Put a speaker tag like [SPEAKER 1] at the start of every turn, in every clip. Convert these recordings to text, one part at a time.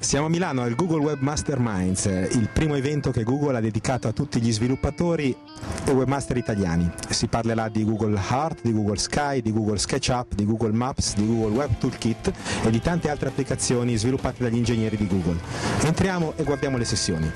[SPEAKER 1] Siamo a Milano al Google Web Masterminds, il primo evento che Google ha dedicato a tutti gli sviluppatori e webmaster italiani. Si parlerà di Google Heart, di Google Sky, di Google SketchUp, di Google Maps, di Google Web Toolkit e di tante altre applicazioni sviluppate dagli ingegneri di Google. Entriamo e guardiamo le sessioni.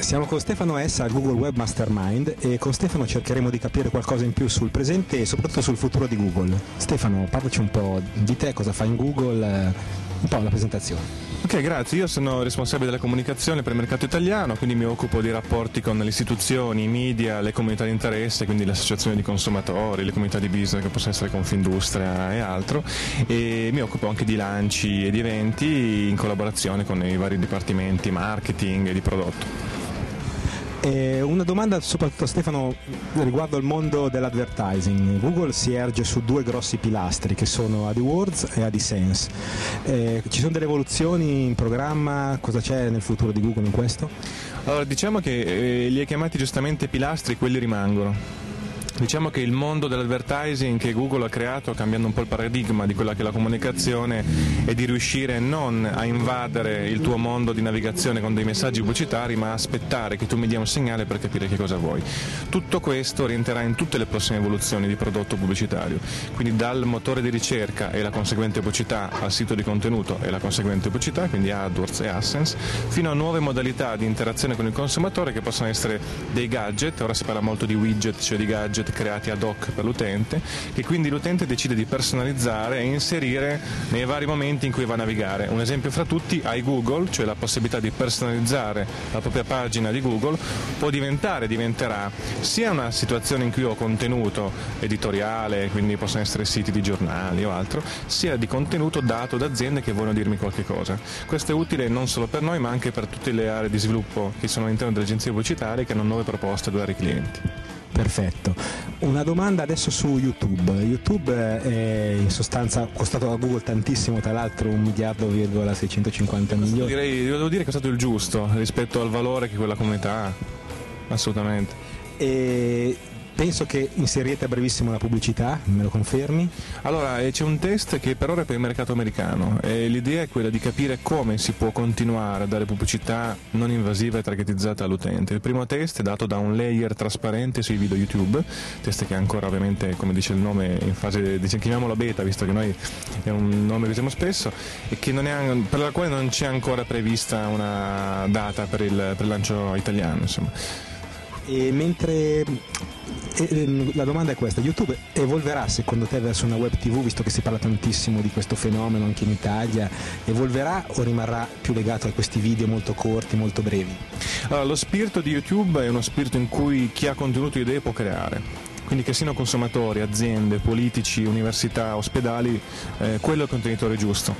[SPEAKER 1] Siamo con Stefano S al Google Web Mastermind e con Stefano cercheremo di capire qualcosa in più sul presente e soprattutto sul futuro di Google. Stefano, parlaci un po' di te, cosa fai in Google, eh, un po' la presentazione.
[SPEAKER 2] Ok, grazie. Io sono responsabile della comunicazione per il mercato italiano, quindi mi occupo di rapporti con le istituzioni, i media, le comunità di interesse, quindi le associazioni di consumatori, le comunità di business che possono essere Confindustria e altro, e mi occupo anche di lanci e di eventi in collaborazione con i vari dipartimenti marketing e di prodotto.
[SPEAKER 1] E una domanda soprattutto a Stefano riguardo al mondo dell'advertising. Google si erge su due grossi pilastri che sono AdWords e AdSense. Eh, ci sono delle evoluzioni in programma? Cosa c'è nel futuro di Google in questo?
[SPEAKER 2] Allora, diciamo che eh, li hai chiamati giustamente pilastri, quelli rimangono. Diciamo che il mondo dell'advertising che Google ha creato, cambiando un po' il paradigma di quella che è la comunicazione, è di riuscire non a invadere il tuo mondo di navigazione con dei messaggi pubblicitari, ma aspettare che tu mi dia un segnale per capire che cosa vuoi. Tutto questo orienterà in tutte le prossime evoluzioni di prodotto pubblicitario, quindi dal motore di ricerca e la conseguente pubblicità al sito di contenuto e la conseguente pubblicità, quindi AdWords e AdSense, fino a nuove modalità di interazione con il consumatore che possono essere dei gadget, ora si parla molto di widget, cioè di gadget creati ad hoc per l'utente, che quindi l'utente decide di personalizzare e inserire nei vari momenti in cui va a navigare. Un esempio fra tutti, iGoogle, cioè la possibilità di personalizzare la propria pagina di Google, può diventare, diventerà sia una situazione in cui ho contenuto editoriale, quindi possono essere siti di giornali o altro, sia di contenuto dato da aziende che vogliono dirmi qualche cosa. Questo è utile non solo per noi, ma anche per tutte le aree di sviluppo che sono all'interno delle agenzie pubblicitarie che hanno nuove proposte da dare ai clienti.
[SPEAKER 1] Perfetto. Una domanda adesso su YouTube. YouTube è in sostanza costato a Google tantissimo, tra l'altro un miliardo, 650 milioni.
[SPEAKER 2] Direi, devo dire che è stato il giusto rispetto al valore che quella comunità ha. Assolutamente.
[SPEAKER 1] E Penso che inserirete a brevissimo la pubblicità, me lo confermi?
[SPEAKER 2] Allora, eh, c'è un test che per ora è per il mercato americano e l'idea è quella di capire come si può continuare a dare pubblicità non invasiva e targetizzata all'utente. Il primo test è dato da un layer trasparente sui video YouTube, test che è ancora ovviamente, come dice il nome, in fase, di, chiamiamolo beta, visto che noi è un nome che usiamo spesso, e è, per la quale non c'è ancora prevista una data per il, per il lancio italiano. Insomma.
[SPEAKER 1] E mentre la domanda è questa, YouTube evolverà secondo te verso una web tv, visto che si parla tantissimo di questo fenomeno anche in Italia, evolverà o rimarrà più legato a questi video molto corti, molto brevi?
[SPEAKER 2] Allora, lo spirito di YouTube è uno spirito in cui chi ha contenuto idee può creare quindi che siano consumatori, aziende, politici, università, ospedali, eh, quello è il contenitore giusto.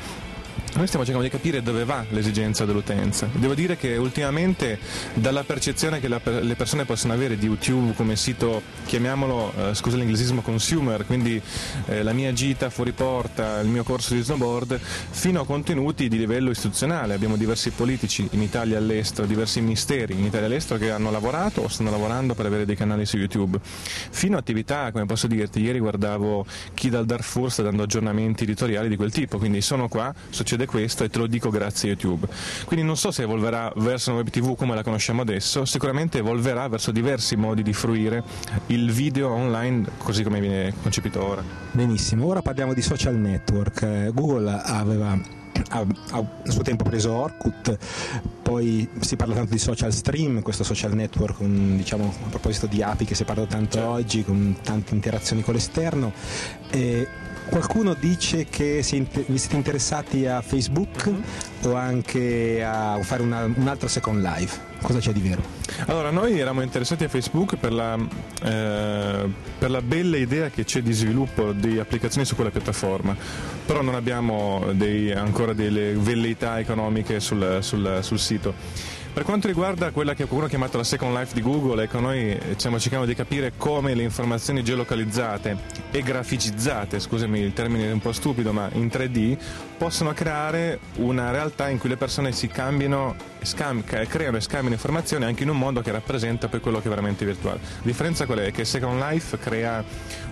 [SPEAKER 2] Noi stiamo cercando di capire dove va l'esigenza dell'utenza. Devo dire che ultimamente dalla percezione che la, le persone possono avere di YouTube come sito, chiamiamolo, eh, scusa l'inglesismo, consumer, quindi eh, la mia gita fuori porta, il mio corso di snowboard, fino a contenuti di livello istituzionale. Abbiamo diversi politici in Italia e all'estero, diversi ministeri in Italia e all'estero che hanno lavorato o stanno lavorando per avere dei canali su YouTube. Fino a attività, come posso dirti, ieri guardavo chi dal Darfur sta dando aggiornamenti editoriali di quel tipo, quindi sono qua, succede succede questo e te lo dico grazie a YouTube. Quindi non so se evolverà verso una web TV come la conosciamo adesso, sicuramente evolverà verso diversi modi di fruire il video online così come viene concepito ora.
[SPEAKER 1] Benissimo, ora parliamo di social network. Eh, Google aveva ha, a suo tempo preso Orkut, poi si parla tanto di social stream, questo social network, un, diciamo, a proposito di api che si parla tanto certo. oggi, con tante interazioni con l'esterno. E Qualcuno dice che siete interessati a Facebook mm-hmm. o anche a fare una, un altro second life. Cosa c'è di vero?
[SPEAKER 2] Allora, noi eravamo interessati a Facebook per la... Eh per la bella idea che c'è di sviluppo di applicazioni su quella piattaforma, però non abbiamo dei, ancora delle velleità economiche sul, sul, sul sito. Per quanto riguarda quella che qualcuno ha chiamato la Second Life di Google, ecco, noi stiamo cercando di capire come le informazioni geolocalizzate e graficizzate, scusami il termine è un po' stupido, ma in 3D, possono creare una realtà in cui le persone si cambiano, scam, creano e scambiano informazioni anche in un mondo che rappresenta poi quello che è veramente virtuale. La differenza qual è? Che Second Life crea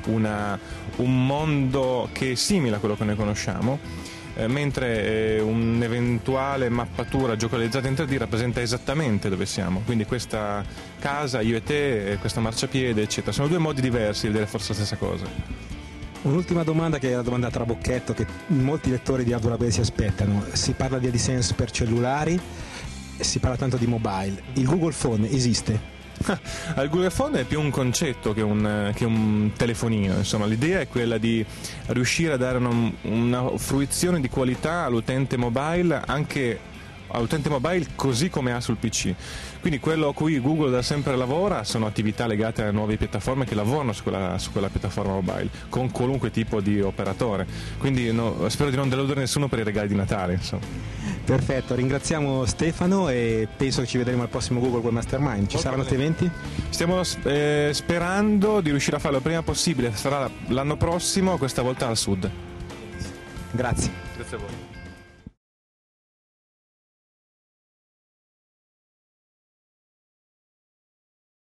[SPEAKER 2] una, un mondo che è simile a quello che noi conosciamo eh, mentre eh, un'eventuale mappatura geocalizzata in 3D rappresenta esattamente dove siamo. Quindi questa casa, io e te, questa marciapiede, eccetera. Sono due modi diversi di vedere forse la stessa cosa.
[SPEAKER 1] Un'ultima domanda che è la domanda trabocchetto che molti lettori di Hardware si aspettano. Si parla di AdSense per cellulari, si parla tanto di mobile. Il Google Phone esiste?
[SPEAKER 2] Google Phone è più un concetto che un, che un telefonino, insomma l'idea è quella di riuscire a dare una, una fruizione di qualità all'utente mobile anche all'utente mobile così come ha sul PC. Quindi quello a cui Google da sempre lavora sono attività legate a nuove piattaforme che lavorano su quella, su quella piattaforma mobile, con qualunque tipo di operatore. Quindi no, spero di non deludere nessuno per i regali di Natale. Insomma.
[SPEAKER 1] Perfetto, ringraziamo Stefano e penso che ci vedremo al prossimo Google Web Mastermind. Ci okay. saranno altri eventi?
[SPEAKER 2] Stiamo eh, sperando di riuscire a farlo il prima possibile, sarà l'anno prossimo, questa volta al sud.
[SPEAKER 1] Grazie.
[SPEAKER 2] Grazie a voi.